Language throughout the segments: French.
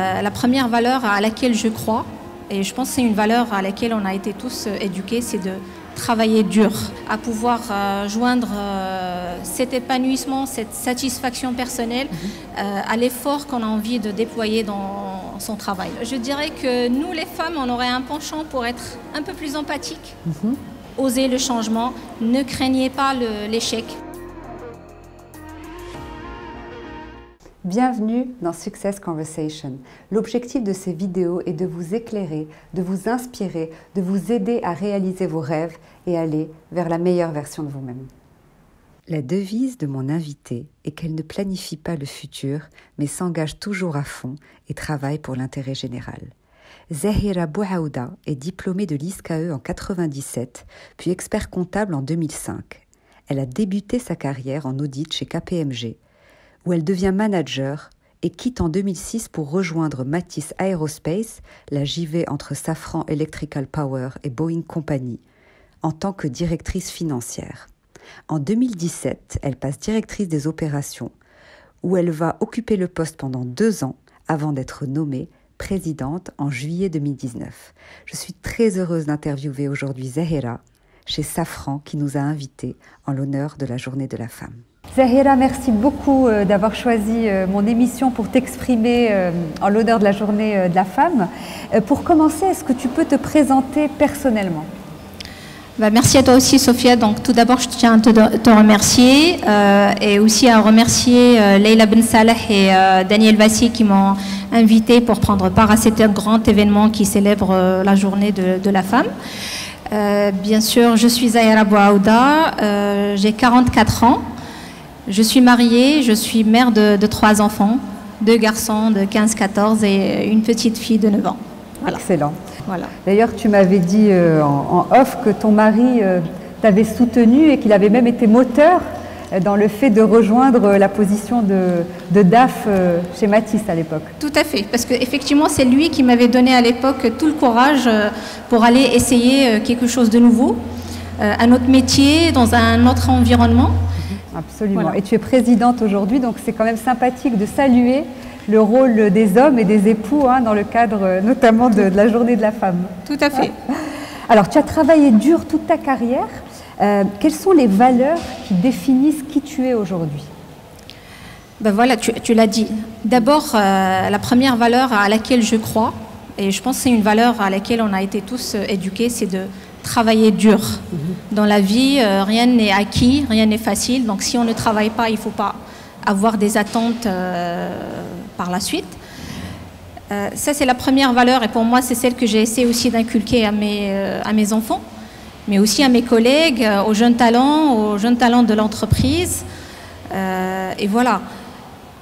Euh, la première valeur à laquelle je crois, et je pense que c'est une valeur à laquelle on a été tous euh, éduqués, c'est de travailler dur, à pouvoir euh, joindre cet épanouissement, cette satisfaction personnelle à l'effort qu'on a envie de déployer dans son travail. Je dirais que nous, les femmes, on aurait un penchant pour être un peu plus empathique, mhm. oser le changement, ne craignez pas l'échec. Bienvenue dans Success Conversation. L'objectif de ces vidéos est de vous éclairer, de vous inspirer, de vous aider à réaliser vos rêves et aller vers la meilleure version de vous-même. La devise de mon invité est qu'elle ne planifie pas le futur, mais s'engage toujours à fond et travaille pour l'intérêt général. Zahira Bouaouda est diplômée de l'ISKE en 97, puis expert comptable en 2005. Elle a débuté sa carrière en audit chez KPMG où elle devient manager et quitte en 2006 pour rejoindre Matisse Aerospace, la JV entre Safran Electrical Power et Boeing Company, en tant que directrice financière. En 2017, elle passe directrice des opérations, où elle va occuper le poste pendant deux ans avant d'être nommée présidente en juillet 2019. Je suis très heureuse d'interviewer aujourd'hui Zahira chez Safran qui nous a invités en l'honneur de la journée de la femme. Zahira, merci beaucoup euh, d'avoir choisi euh, mon émission pour t'exprimer euh, en l'honneur de la journée de la femme. Pour commencer, est-ce que tu peux te présenter personnellement? Bah, merci à toi aussi, Sophia. Donc, tout d'abord, je tiens à te, remercier et aussi à remercier Leila Ben Salah et Daniel Vassi qui m'ont invité pour prendre part à cet grand événement qui célèbre la journée de, la femme. bien sûr, je suis Zahira Bouaouda, j'ai 44 ans. Je suis mariée, je suis mère de, trois enfants, deux garçons de 15-14 et une petite fille de 9 ans. Excellent. Voilà. D'ailleurs, tu m'avais dit euh, en, off que ton mari euh, t'avait soutenu et qu'il avait même été moteur euh, dans le fait de rejoindre la position de, de DAF chez Matisse à l'époque. Tout à fait, parce qu'effectivement, c'est lui qui m'avait donné à l'époque tout le courage pour aller essayer quelque chose de nouveau, un autre métier, dans un autre environnement. Absolument. Et tu es présidente aujourd'hui, donc c'est quand même sympathique de saluer le rôle des hommes et des époux hein, dans le cadre euh, notamment de, la journée de la femme. Tout à fait. Alors, tu as travaillé dur toute ta carrière. Euh, quelles sont les valeurs qui définissent qui tu es aujourd'hui? Ben voilà, tu, l'as dit. D'abord, euh, la première valeur à laquelle je crois, et je pense que c'est une valeur à laquelle on a été tous éduqués, c'est de travailler dur. Dans la vie, euh, rien n'est acquis, rien n'est facile. Donc si on ne travaille pas, il ne faut pas avoir des attentes euh, par la suite. Euh, ça, c'est la première valeur et pour moi, c'est celle que j'ai essayé aussi d'inculquer à mes, à mes enfants, mais aussi à mes collègues, aux jeunes talents, aux jeunes talents de l'entreprise. et voilà.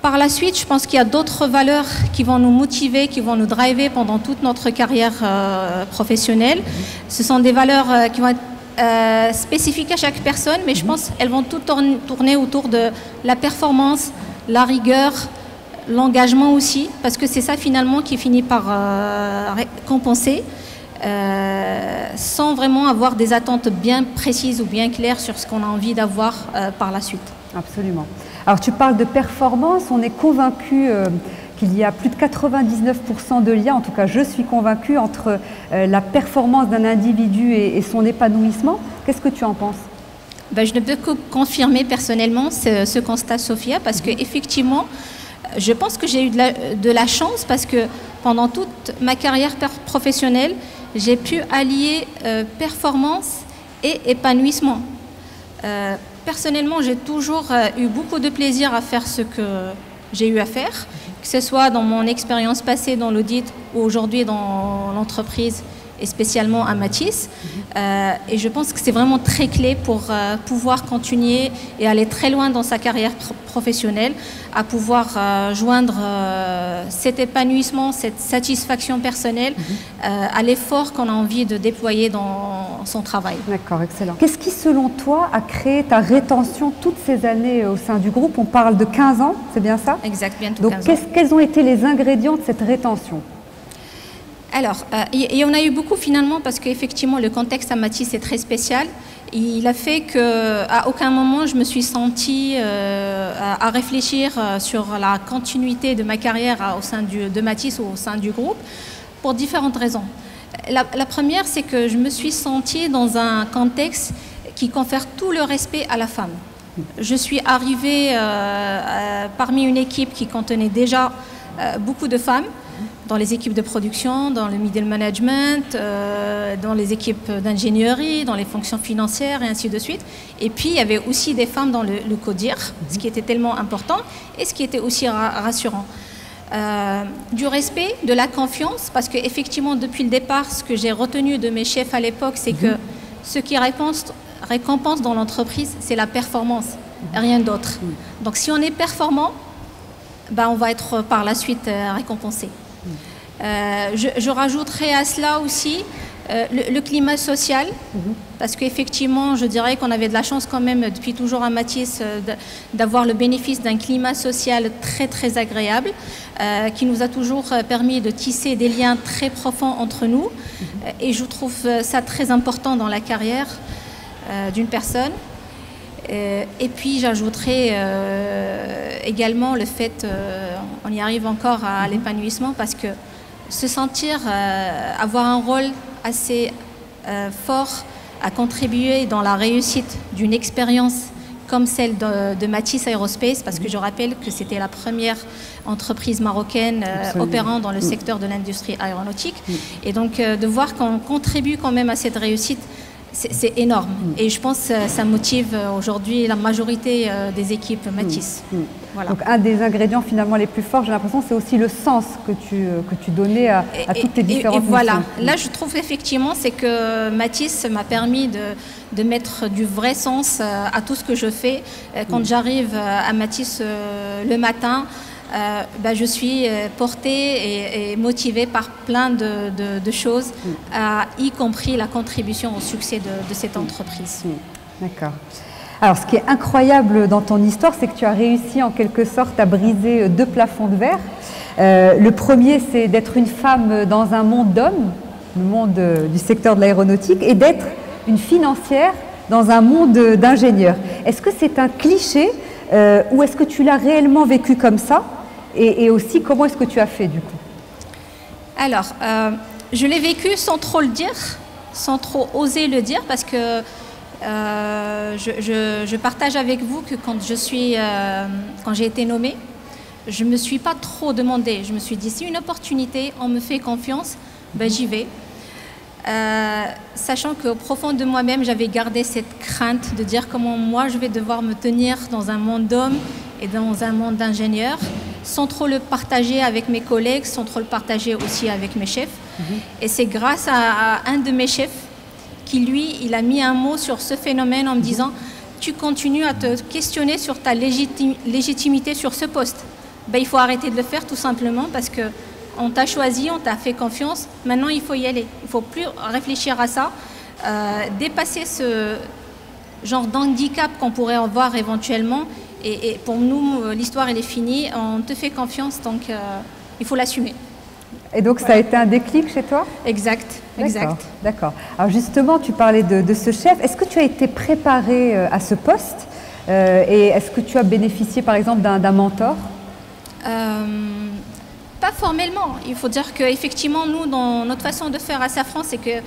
Par la suite, je pense qu'il y a d'autres valeurs qui vont nous motiver, qui vont nous driver pendant toute notre carrière euh, professionnelle. Ce sont des valeurs euh, qui vont être euh, spécifiques à chaque personne, mais je mhm. pense qu'elles vont tout tourner autour de la performance, la rigueur, l'engagement aussi, parce que c'est ça finalement qui finit par compenser. sans vraiment avoir des attentes bien précises ou bien claires sur ce qu'on a envie d'avoir par la suite. Absolument. Alors tu parles de performance, on est convaincu euh, qu'il y a plus de 99% de liens, en tout cas je suis convaincu, entre euh, la performance d'un individu et, son épanouissement. Qu'est-ce que tu en penses? Ben, Je ne peux que confirmer personnellement ce, constat, Sophia, parce que effectivement, je pense que j'ai eu de la, chance parce que pendant toute ma carrière professionnelle, j'ai pu allier euh, performance et épanouissement personnellement, j'ai toujours euh, eu beaucoup de plaisir à faire ce que j'ai eu à faire, que ce soit dans mon expérience passée dans l'audit ou aujourd'hui dans l'entreprise et spécialement à Matisse. Euh, et je pense que c'est vraiment très clé pour euh, pouvoir continuer et aller très loin dans sa carrière professionnelle, à pouvoir euh, joindre cet épanouissement, cette satisfaction personnelle mhm. à l'effort qu'on a envie de déployer dans son travail. D'accord, excellent. Qu'est-ce qui, selon toi, a créé ta rétention toutes ces années au sein du groupe? On parle de 15 ans, c'est bien ça? Exact, bientôt Donc, 15 ans. quels ont été les ingrédients de cette rétention? Alors, il y, en a eu beaucoup finalement parce qu'effectivement le contexte à Matisse est très spécial. il a fait qu'à aucun moment je me suis sentie euh, à, réfléchir euh, sur la continuité de ma carrière au sein de Matisse ou au sein du groupe pour différentes raisons. La, première, c'est que je me suis sentie dans un contexte qui confère tout le respect à la femme. Je suis arrivée euh, parmi une équipe qui contenait déjà beaucoup de femmes dans les équipes de production, dans le middle management, euh, dans les équipes d'ingénierie, dans les fonctions financières et ainsi de suite. Et puis, il y avait aussi des femmes dans le, le CODIR, ce qui était tellement important et ce qui était aussi rassurant. Euh, du respect, de la confiance, parce qu'effectivement, depuis le départ, ce que j'ai retenu de mes chefs à l'époque, c'est que ce qui récompense, récompense dans l'entreprise, c'est la performance, rien d'autre. Donc, si on est performant, ben, on va être par la suite euh, récompensé. Euh, je, rajouterai à cela aussi euh, le, climat social, mhm. parce qu'effectivement, je dirais qu'on avait de la chance quand même depuis toujours à Matisse euh, d'avoir le bénéfice d'un climat social très très agréable, qui nous a toujours permis de tisser des liens très profonds entre nous, mhm. et je trouve ça très important dans la carrière d'une personne. Et puis j'ajouterai également le fait, on y arrive encore à mhm. l'épanouissement, parce que se sentir euh, avoir un rôle assez euh, fort à contribuer dans la réussite d'une expérience comme celle de, Matisse Aerospace, parce que je rappelle que c'était la première entreprise marocaine euh, opérant dans le mm. secteur de l'industrie aéronautique. Et donc de voir qu'on contribue quand même à cette réussite, c'est énorme. Mm. Et je pense que ça motive aujourd'hui la majorité euh, des équipes Matisse. Mm. Mm. Donc un des ingrédients finalement les plus forts, j'ai l'impression, c'est aussi le sens que tu, euh, que tu donnais à, toutes tes différentes et, et voilà, là je trouve effectivement c'est que Matisse m'a permis de, de, mettre du vrai sens euh, à tout ce que je fais. Quand j'arrive à Matisse le matin, euh, bah, je suis euh, portée et, motivée par plein de, choses, mm. y compris la contribution au succès de, cette entreprise. Mm. D'accord. Alors, ce qui est incroyable dans ton histoire, c'est que tu as réussi en quelque sorte à briser euh, deux plafonds de verre. le premier, c'est d'être une femme dans un monde d'hommes, le monde du secteur de l'aéronautique, et d'être une financière dans un monde d'ingénieurs. Est-ce que c'est un cliché ou est-ce que tu l'as réellement vécu comme ça et, aussi, comment est-ce que tu as fait du coup Alors, euh, je l'ai vécu sans trop le dire, sans trop oser le dire, parce que euh, je, partage avec vous que quand je suis, euh, quand j'ai été nommée, je ne me suis pas trop demandé. Je me suis dit, si une opportunité, on me fait confiance, ben, j'y vais. Sachant qu'au profond de moi-même, j'avais gardé cette crainte de dire comment moi je vais devoir me tenir dans un monde d'hommes et dans un monde d'ingénieurs sans trop le partager avec mes collègues, sans trop le partager aussi avec mes chefs. Mhm. Et c'est grâce à, un de mes chefs qui, lui, il a mis un mot sur ce phénomène en me mhm. disant Tu continues à te questionner sur ta légitimité sur ce poste. Ben, il faut arrêter de le faire tout simplement parce que on t'a choisi, on t'a fait confiance. Maintenant, il faut y aller. Il faut plus réfléchir à ça, euh, dépasser ce genre d'handicap qu'on pourrait avoir éventuellement et, pour nous, euh, l'histoire, elle est finie. On te fait confiance, donc euh, il faut l'assumer. Et donc, ça a été un déclic chez toi? Exact, exact. D'accord. Alors, justement, tu parlais de, ce chef. Est-ce que tu as été préparé à ce poste? Et est-ce que tu as bénéficié, par exemple, d'un mentor? Pas formellement. Il faut dire qu'effectivement, nous, dans notre façon de faire à Safran, c'est que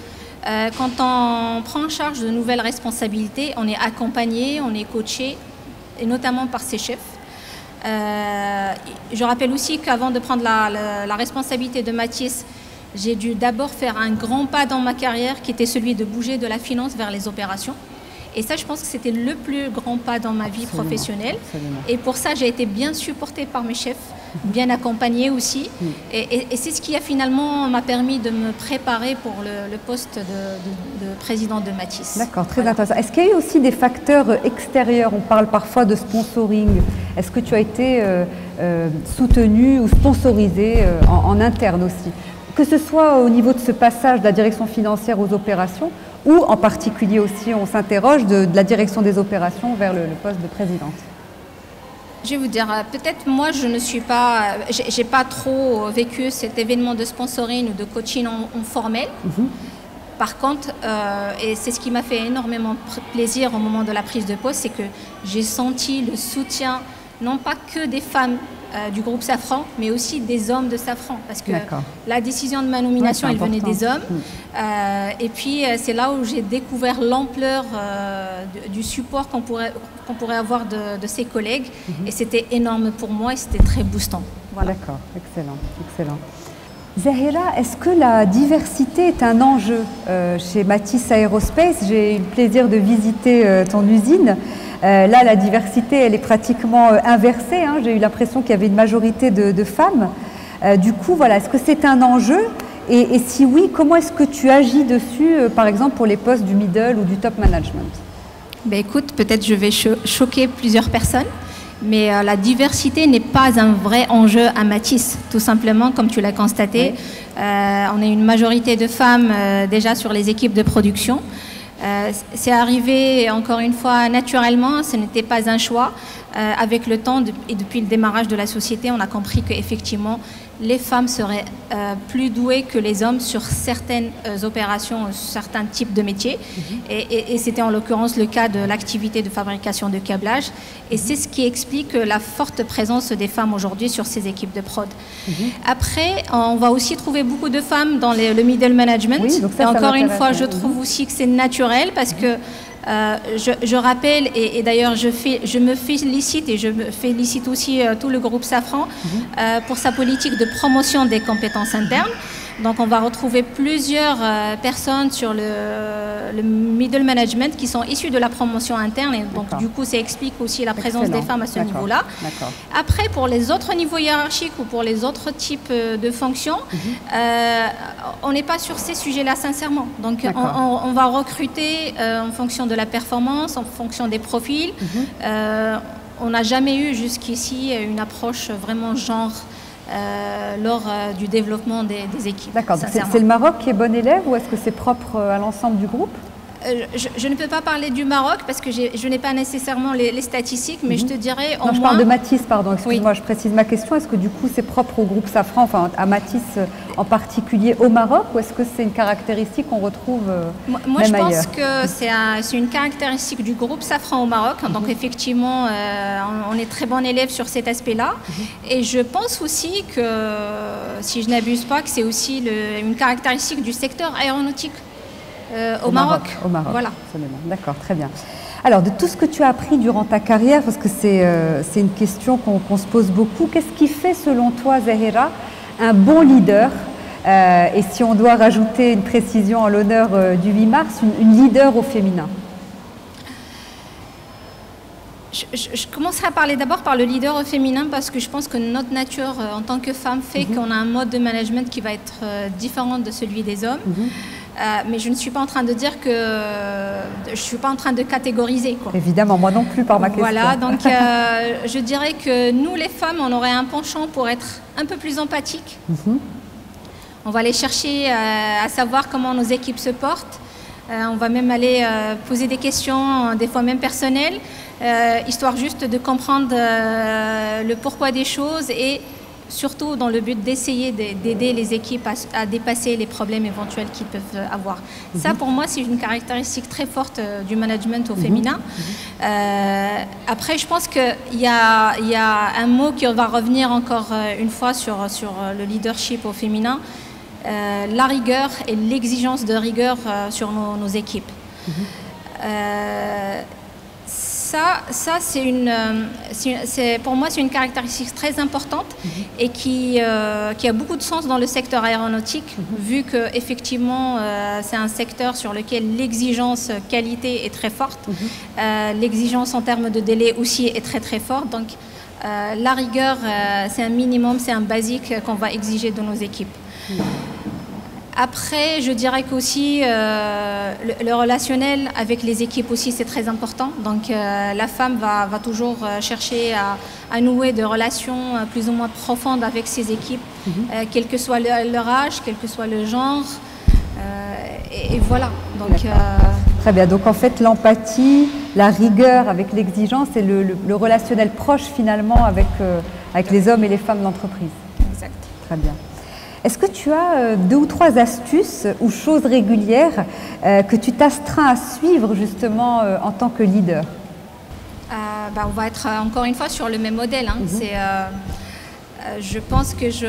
quand on prend en charge de nouvelles responsabilités, on est accompagné, on est coaché, et notamment par ses chefs. Euh, je rappelle aussi qu'avant de prendre la, responsabilité de Matisse, j'ai dû d'abord faire un grand pas dans ma carrière qui était celui de bouger de la finance vers les opérations. Et ça, je pense que c'était le plus grand pas dans ma vie professionnelle. Et pour ça, j'ai été bien supportée par mes chefs bien accompagné aussi. Mm. Et, c'est ce qui a finalement m'a permis de me préparer pour le, poste de, président de Matisse. D'accord, très intéressant. Est-ce qu'il y a eu aussi des facteurs extérieurs? On parle parfois de sponsoring. Est-ce que tu as été euh, euh, soutenu ou sponsorisé euh, en, interne aussi? Que ce soit au niveau de ce passage de la direction financière aux opérations ou en particulier aussi, on s'interroge de, la direction des opérations vers le poste de présidente je vais vous dire, euh, peut-être moi je ne suis pas, j'ai pas trop vécu cet événement de sponsoring ou de coaching en, formel. Mhm. Par contre, euh, et c'est ce qui m'a fait énormément plaisir au moment de la prise de poste, c'est que j'ai senti le soutien, non pas que des femmes euh, du groupe Safran, mais aussi des hommes de Safran, parce que la décision de ma nomination, elle venait des hommes. Mm. Euh, et puis, euh, c'est là où j'ai découvert l'ampleur du support qu'on pourrait, qu'on pourrait avoir de, ses collègues. Mm-hmm. Et c'était énorme pour moi et c'était très boostant. Voilà. D'accord, excellent, excellent. Zahira, est-ce que la diversité est un enjeu chez Matisse Aerospace? J'ai eu le plaisir de visiter ton usine. Euh, là, la diversité, elle est pratiquement euh, inversée. Hein. J'ai eu l'impression qu'il y avait une majorité de, femmes. Euh, du coup, voilà, est-ce que c'est un enjeu? Et, si oui, comment est-ce que tu agis dessus, par exemple, pour les postes du middle ou du top management? Ben, Écoute, peut-être je vais choquer plusieurs personnes. Mais la diversité n'est pas un vrai enjeu à Matisse, tout simplement, comme tu l'as constaté. on est une majorité de femmes déjà sur les équipes de production. Euh, c'est arrivé encore une fois naturellement, ce n'était pas un choix. Euh, avec le temps et depuis le démarrage de la société, on a compris qu'effectivement, les femmes seraient euh, plus douées que les hommes sur certaines euh, opérations, certains types de métiers. Mhm. Et, c'était en l'occurrence le cas de l'activité de fabrication de câblage. Et c'est ce qui explique la forte présence des femmes aujourd'hui sur ces équipes de prod. Mhm. Après, on va aussi trouver beaucoup de femmes dans le middle management. et encore une fois, je trouve aussi que c'est naturel parce que euh, je, rappelle, et, d'ailleurs je, je, me félicite et je félicite aussi euh, tout le groupe Safran mhm. euh, pour sa politique de promotion des compétences internes. Donc on va retrouver plusieurs personnes sur le, middle management qui sont issues de la promotion interne et donc du coup ça explique aussi la présence des femmes à ce niveau-là. Après pour les autres niveaux hiérarchiques ou pour les autres types euh, de fonctions, mhm. euh, on n'est pas sur ces sujets-là sincèrement. Donc on, va recruter en fonction de la performance, en fonction des profils. Mhm. on n'a jamais eu jusqu'ici une approche vraiment genre euh, lors euh, du développement des, des équipes. D'accord, c'est le Maroc qui est bon élève ou est-ce que c'est propre euh, à l'ensemble du groupe? Euh, je, ne peux pas parler du Maroc parce que je n'ai pas nécessairement les, statistiques, mais je te dirais en non, je parle de Matisse, pardon, excuse-moi, je précise ma question. Est-ce que du coup c'est propre au groupe Safran, enfin à Matisse en particulier au Maroc, ou est-ce que c'est une caractéristique qu'on retrouve euh, Moi, moi je pense que c'est une caractéristique du groupe Safran au Maroc. Donc mhm. effectivement, euh, on, est très bon élève sur cet aspect-là. Mhm. Et je pense aussi que, si je n'abuse pas, que c'est aussi une caractéristique du secteur aéronautique euh, au, Maroc. Au Maroc, voilà. D'accord, très bien. Alors, de tout ce que tu as appris durant ta carrière, parce que c'est euh, une question qu'on se pose beaucoup, qu'est-ce qui fait selon toi, Zahira, un bon leader? Euh, Et si on doit rajouter une précision en l'honneur du 8 mars, une, leader au féminin? Je, commencerai à parler d'abord par le leader au féminin parce que je pense que notre nature en tant que femme fait mhm. qu'on a un mode de management qui va être différent de celui des hommes. Mhm. Euh, mais je ne suis pas en train de dire que je ne suis pas en train de catégoriser. Évidemment, moi non plus par ma question. Voilà, donc euh, je dirais que nous, les femmes, on aurait un penchant pour être un peu plus empathique. Mhm. On va aller chercher euh, à savoir comment nos équipes se portent. on va même aller poser des questions, des fois même personnelles, histoire juste de comprendre le pourquoi des choses et surtout dans le but d'essayer d'aider les équipes à, dépasser les problèmes éventuels qu'ils peuvent avoir. Ça, mhm. pour moi, c'est une caractéristique très forte euh, du management au mhm. féminin. Mhm. Euh, après, je pense qu'il y, y a, un mot qui va revenir encore euh, une fois sur, sur le leadership au féminin, la rigueur et l'exigence de rigueur sur nos, nos équipes ça, ça c'est une, euh, pour moi, c'est une caractéristique très importante mhm. et qui, euh, qui a beaucoup de sens dans le secteur aéronautique, mhm. vu que effectivement, euh, c'est un secteur sur lequel l'exigence qualité est très forte, mhm. l'exigence en termes de délai aussi est très très forte. Donc, la rigueur, c'est un minimum, c'est un basique qu'on va exiger de nos équipes. Après, je dirais qu'aussi euh, le, relationnel avec les équipes aussi c'est très important. Donc euh, la femme va, va toujours euh, chercher à, nouer des relations plus ou moins profondes avec ses équipes, mhm. quel que soit leur âge, quel que soit le genre. Et, voilà. Donc, Très bien. Donc en fait l'empathie, la rigueur avec l'exigence et le, le, relationnel proche finalement avec, avec les hommes et les femmes d'entreprise. Exact. Très bien. Est-ce que tu as euh, deux ou trois astuces ou choses régulières euh, que tu t'astreins à suivre justement euh, en tant que leader? Bah, On va être encore une fois sur le même modèle. Hein. Mhm. je pense que je...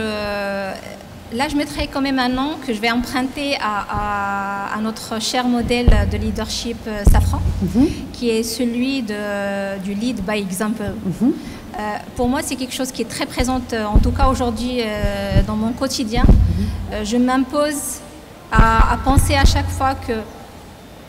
Là, je mettrai quand même un nom que je vais emprunter à, notre cher modèle de leadership Safran, mhm. qui est celui de, du lead by example. Mhm. Euh, pour moi, c'est quelque chose qui est très présent, euh, en tout cas aujourd'hui, euh, dans mon quotidien. Mhm. je m'impose à, penser à chaque fois que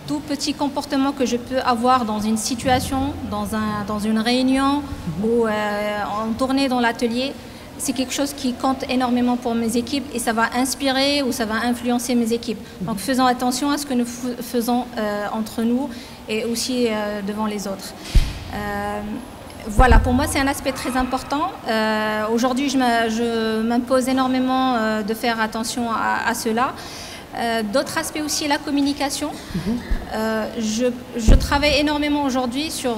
tout petit comportement que je peux avoir dans une situation, dans, un, dans une réunion mhm. ou en tournée dans l'atelier, c'est quelque chose qui compte énormément pour mes équipes et ça va inspirer ou ça va influencer mes équipes. Mhm. Donc faisons attention à ce que nous faisons entre nous et aussi devant les autres voilà, pour moi, c'est un aspect très important. Euh, aujourd'hui, je m'impose énormément euh, de faire attention à, cela. Euh, d'autres aspects aussi, la communication. Mhm. Je, travaille énormément aujourd'hui sur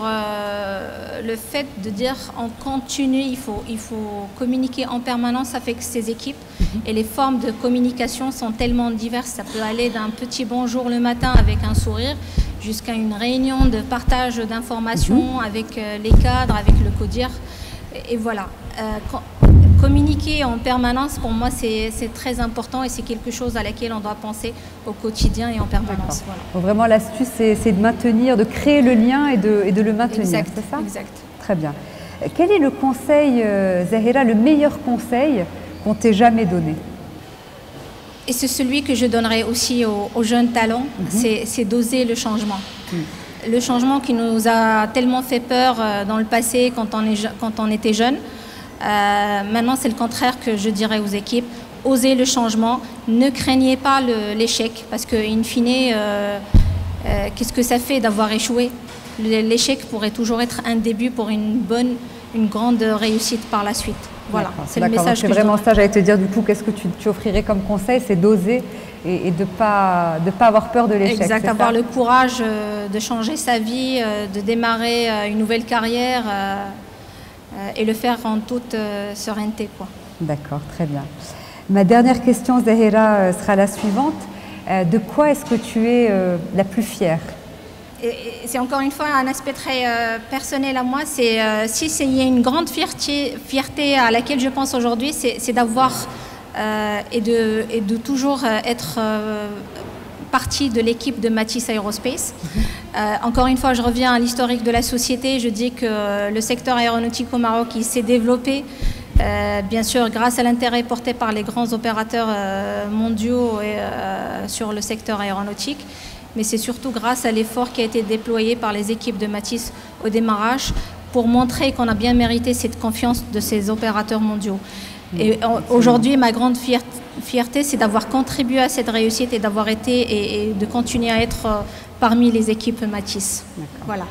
le fait de dire en continu, il faut, il faut communiquer en permanence avec ses équipes. Mhm. Et les formes de communication sont tellement diverses. Ça peut aller d'un petit bonjour le matin avec un sourire jusqu'à une réunion de partage d'informations mhm. avec euh, les cadres, avec le CODIR. Et, voilà. Euh, communiquer en permanence, pour moi, c'est très important et c'est quelque chose à laquelle on doit penser au quotidien et en permanence. vraiment, l'astuce, c'est de maintenir, de créer le lien et de, et de le maintenir, c'est ça? Exact. Très bien. Quel est le conseil, euh, Zahira, le meilleur conseil qu'on t'ait jamais donné? Et c'est celui que je donnerai aussi aux, jeunes talents, mhm. c'est d'oser le changement. Mhm. Le changement qui nous a tellement fait peur euh, dans le passé quand on, est, quand on était jeune. Euh, maintenant, c'est le contraire que je dirais aux équipes. Osez le changement, ne craignez pas l'échec, parce qu'in fine, euh, qu'est-ce que ça fait d'avoir échoué? L'échec pourrait toujours être un début pour une bonne, une grande réussite par la suite. Voilà, c'est le message C'est vraiment ça, j'allais te dire du coup, qu'est-ce que tu, offrirais comme conseil C'est d'oser et, de ne pas, de pas avoir peur de l'échec. Exact, avoir le courage euh, de changer sa vie, euh, de démarrer euh, une nouvelle carrière et le faire en toute sérénité. D'accord, très bien. Ma dernière question, Zahira, sera la suivante. de quoi est-ce que tu es la plus fière? C'est encore une fois un aspect très euh, personnel à moi. C'est euh, si il y a une grande fierté, fierté à laquelle je pense aujourd'hui, c'est d'avoir euh, et, de, et de toujours être partie de l'équipe de Matisse Aerospace. Encore une fois, je reviens à l'historique de la société. Je dis que le secteur aéronautique au Maroc, il s'est développé. bien sûr, grâce à l'intérêt porté par les grands opérateurs mondiaux sur le secteur aéronautique mais c'est surtout grâce à l'effort qui a été déployé par les équipes de Matisse au démarrage pour montrer qu'on a bien mérité cette confiance de ces opérateurs mondiaux. Et aujourd'hui, ma grande fierté, c'est d'avoir contribué à cette réussite et d'avoir été et, de continuer à être euh, parmi les équipes Matisse. Voilà.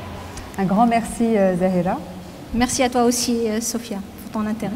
Un grand merci, euh, Zahira. Merci à toi aussi, euh, Sophia, pour ton intérêt.